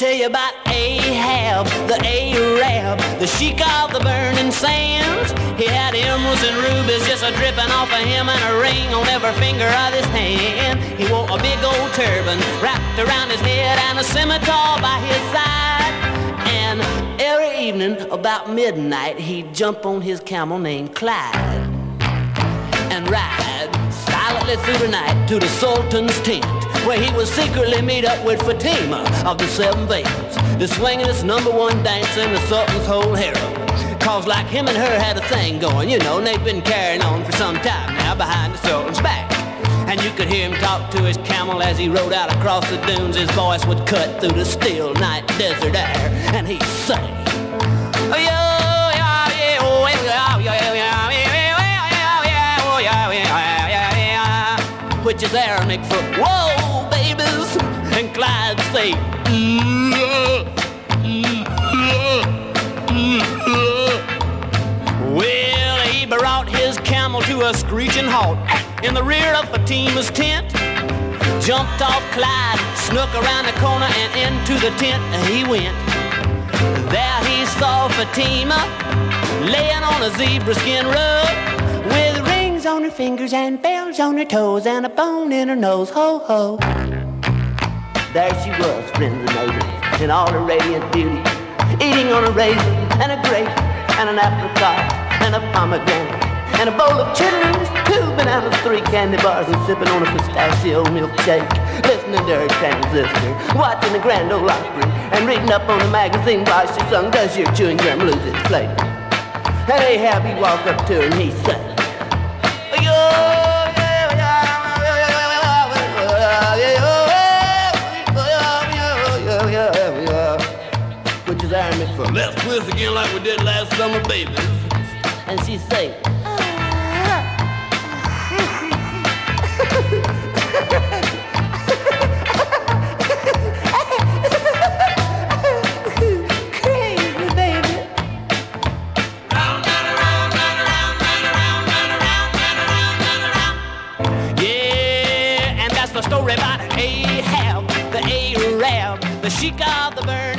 tell you about Ahab, the Arab, the sheik of the burning sands. He had emeralds and rubies just a dripping off of him and a ring on every finger of his hand. He wore a big old turban wrapped around his head and a scimitar by his side. And every evening about midnight he'd jump on his camel named Clyde and ride silently through the night to the Sultan's tent where he would secretly meet up with Fatima of the Seven Veils, the swingin'est number one dancer in the Sultan's whole harem. Cause like him and her had a thing going, you know, and they've been carrying on for some time now behind the Sultan's back. And you could hear him talk to his camel as he rode out across the dunes. His voice would cut through the still night desert air, and he'd say, which is Aramaic for whoa, and Clyde say, well, he brought his camel to a screeching halt in the rear of Fatima's tent. Jumped off Clyde, snuck around the corner and into the tent he went. There he saw Fatima laying on a zebra skin rug with rings on her fingers and bells on her toes and a bone in her nose. Ho ho. There she was, friends and neighbors, in all her radiant beauty, eating on a raisin and a grape and an apricot and a pomegranate and a bowl of chitterlings, two bananas, three candy bars, and sipping on a pistachio milkshake, listening to her transistor, watching the Grand Ole Opry, and reading up on the magazine while she sung, Does your chewing gum lose its flavor? And Ahab, he walked up to her and he said, Which is Arabic for Let's twist again like we did last summer, babies. And she say, Crazy, baby. Yeah, and that's the story about Ahab, the Arab, the sheik of the sand.